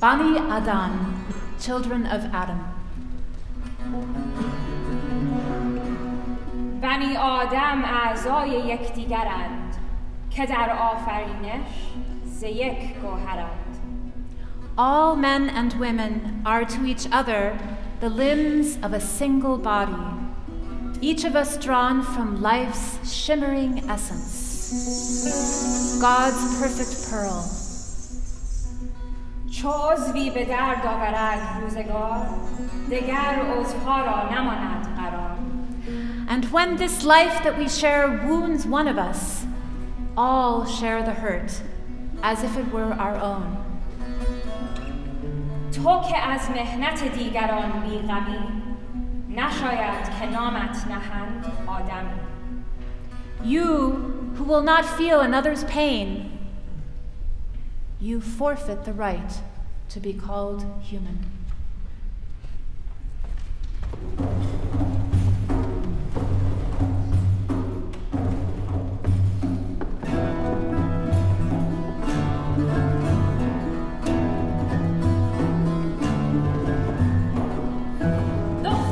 Bani Adam, Children of Adam. بنی آدم اعضای یکدیگرند که در آفرینش ز یک گوهرند All men and women are to each other the limbs of a single body, each of us drawn from life's shimmering essence, God's perfect pearl. چو عضوی به درد آورد روزگار دگر عضوها را نماند قرار And when this life that we share wounds one of us, all share the hurt as if it were our own. تو که از مهنت دیگران بیغمی نشاید که نامت نهند آدمی You who will not feel another's pain, you forfeit the right to be called human. Oh!